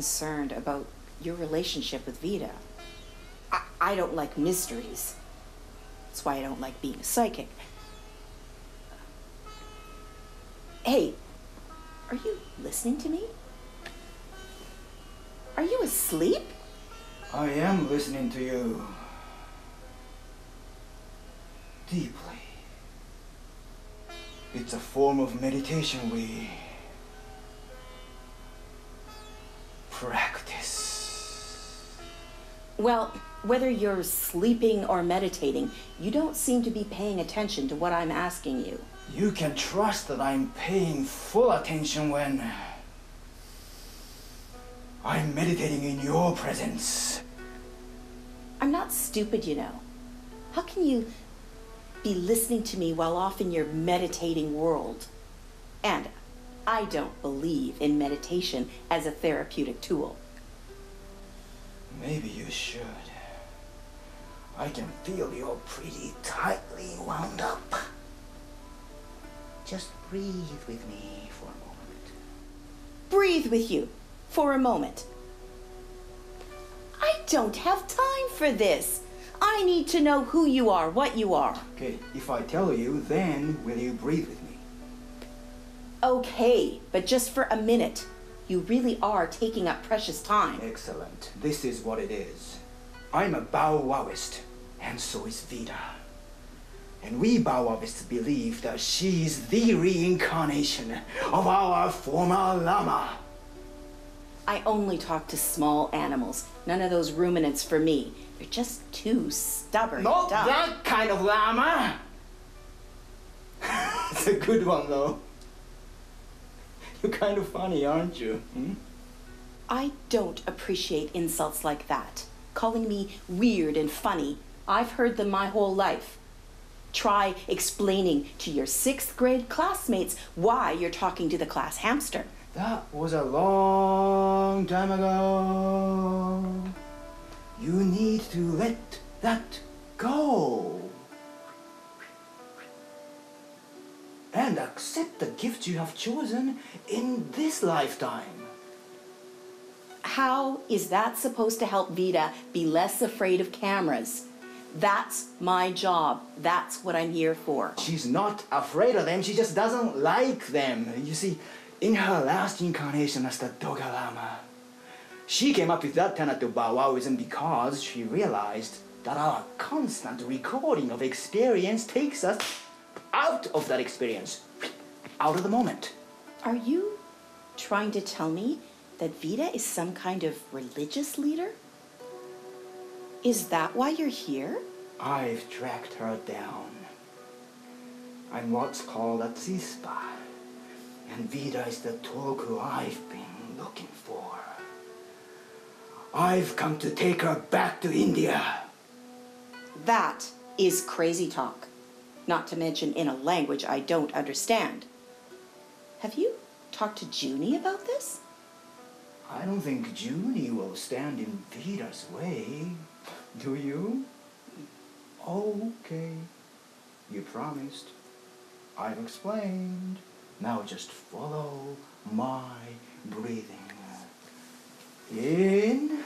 concerned about your relationship with Vita. I, I don't like mysteries. That's why I don't like being a psychic. Hey, are you listening to me? Are you asleep? I am listening to you. Deeply. It's a form of meditation we Well, whether you're sleeping or meditating, you don't seem to be paying attention to what I'm asking you. You can trust that I'm paying full attention when I'm meditating in your presence. I'm not stupid, you know. How can you be listening to me while off in your meditating world? And I don't believe in meditation as a therapeutic tool. Maybe you should. I can feel you're pretty tightly wound up. Just breathe with me for a moment. Breathe with you for a moment. I don't have time for this. I need to know who you are, what you are. Okay, if I tell you, then will you breathe with me? Okay, but just for a minute. You really are taking up precious time. Excellent. This is what it is. I'm a Bow Wowist, and so is Vita. And we Wowists believe that she is the reincarnation of our former Lama. I only talk to small animals. None of those ruminants for me. They're just too stubborn. Not dumb. that kind of llama! it's a good one, though. You're kind of funny, aren't you? Hmm? I don't appreciate insults like that. Calling me weird and funny. I've heard them my whole life. Try explaining to your sixth grade classmates why you're talking to the class hamster. That was a long time ago. You need to let that go. And accept the gift you have chosen in this lifetime. How is that supposed to help Vita be less afraid of cameras? That's my job. That's what I'm here for. She's not afraid of them, she just doesn't like them. You see, in her last incarnation as the Doga Lama, she came up with that tenet of Baoism because she realized that our constant recording of experience takes us out of that experience, out of the moment. Are you trying to tell me that Vita is some kind of religious leader? Is that why you're here? I've tracked her down. I'm what's called a Tsispa, and Vita is the Tulku I've been looking for. I've come to take her back to India. That is crazy talk. Not to mention in a language I don't understand. Have you talked to Junie about this? I don't think Junie will stand in Vita's way. Do you? Okay. You promised. I've explained. Now just follow my breathing. In.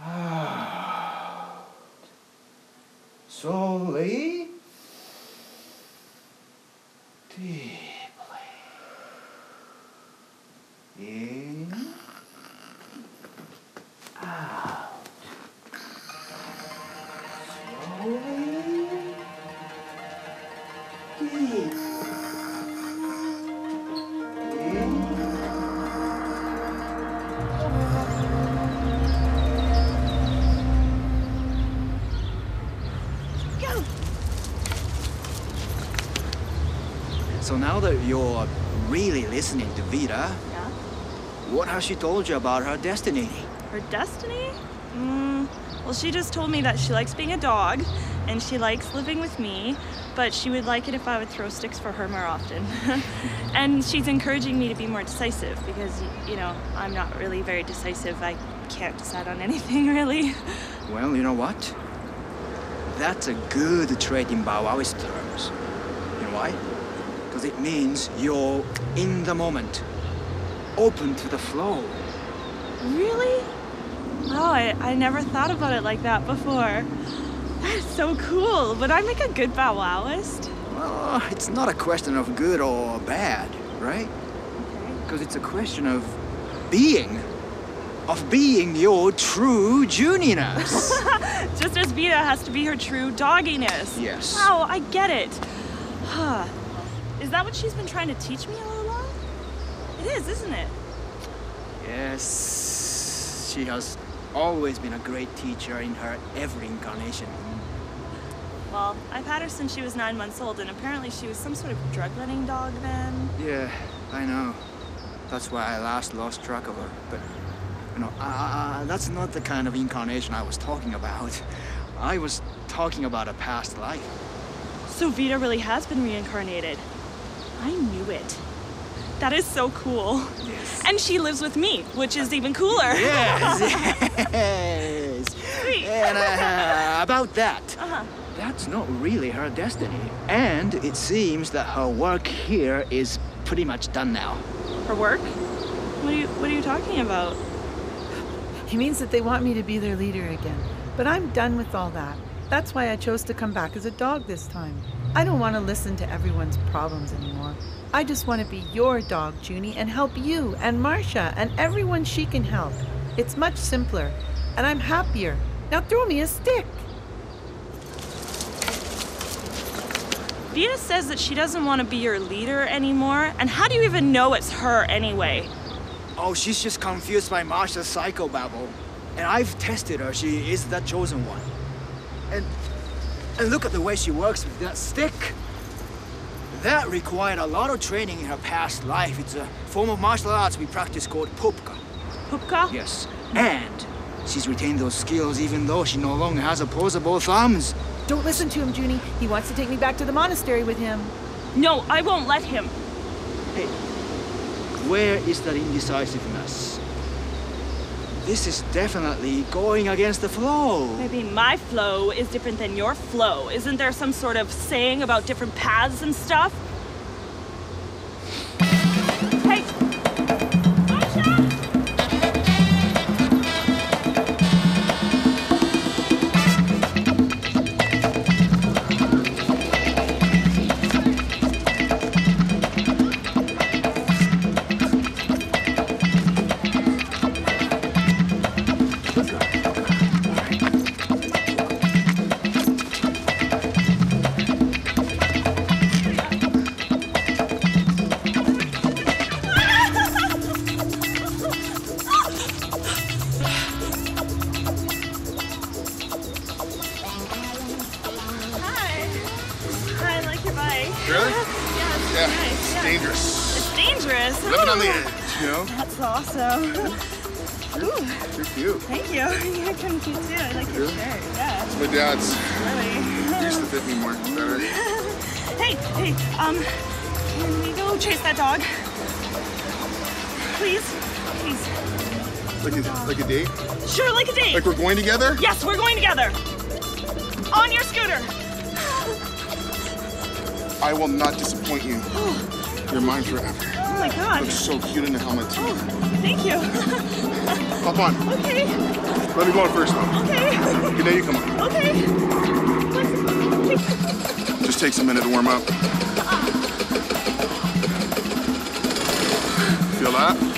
Out. Slowly. Deeply. In. So now that you're really listening to Vita, Yeah? what has she told you about her destiny? Her destiny? Mm, well, she just told me that she likes being a dog and she likes living with me, but she would like it if I would throw sticks for her more often. and she's encouraging me to be more decisive because, you know, I'm not really very decisive. I can't decide on anything really. Well, you know what? That's a good trait in Baoist terms. You know why? Because it means you're in the moment. open to the flow. Really? Oh, I, I never thought about it like that before. That's so cool. Would I make a good Bow Wowist? Well, it's not a question of good or bad, right? Okay. Because it's a question of being. Of being your true Juniness. Just as Vita has to be her true dogginess. Yes. Wow, I get it. Huh. Is that what she's been trying to teach me all along? It is, isn't it? yes, she has always been a great teacher in her every incarnation. Well, I've had her since she was nine months old, and apparently she was some sort of drug running dog then. Yeah, I know. That's why I last lost track of her. But, you know, uh, that's not the kind of incarnation I was talking about. I was talking about a past life. So Vita really has been reincarnated. I knew it. That is so cool. Yes. And she lives with me, which is even cooler. Yes, yes. Sweet. And uh, about that, Uh-huh. that's not really her destiny. And it seems that her work here is pretty much done now. Her work? What are you what are you talking about? He means that they want me to be their leader again. But I'm done with all that. That's why I chose to come back as a dog this time. I don't want to listen to everyone's problems anymore. I just want to be your dog, Junie, and help you and Marsha and everyone she can help. It's much simpler, and I'm happier. Now throw me a stick. Vita says that she doesn't want to be your leader anymore. And how do you even know it's her anyway? Oh, she's just confused by Marsha's psychobabble. And I've tested her. She is the chosen one. And and look at the way she works with that stick. That required a lot of training in her past life. It's a form of martial arts we practice called pupka. Pupka? Yes. And she's retained those skills even though she no longer has opposable thumbs. Don't listen to him, Junie. He wants to take me back to the monastery with him. No, I won't let him. Hey, where is that indecisiveness? This is definitely going against the flow. Maybe my flow is different than your flow. Isn't there some sort of saying about different paths and stuff? Hey! Really? Yeah, it's Yeah, nice. yeah. dangerous. It's dangerous. Living on the edge, you know? That's awesome. Ooh, You're cute. thank you. You're kind of cute too. I like your Really? shirt. Yeah, My dad's really. used to fit me more better. Hey, hey, um, can we go chase that dog? Please? Please. Like a, like a date? Sure, like a date. Like we're going together? yes, we're going together. On your scooter. I will not disappoint you. You're mine forever. Oh my god. Looks so cute in the helmet too. Oh, thank you. Hop on. okay, Let me go on first though. okay, Good day, you come on. okay. Just takes a minute to warm up. Uh-uh. Feel that?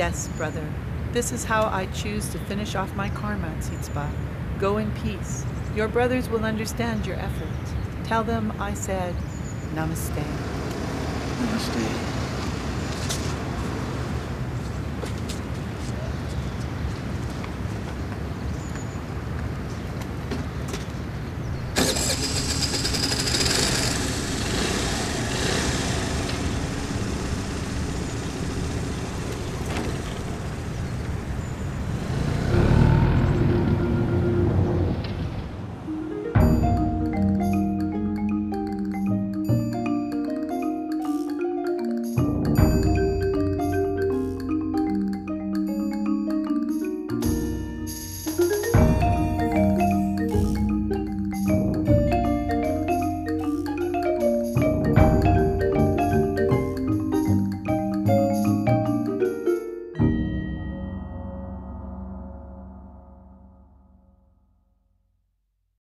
Yes, brother. This is how I choose to finish off my karma at. Go in peace. Your brothers will understand your effort. Tell them I said namaste. Namaste.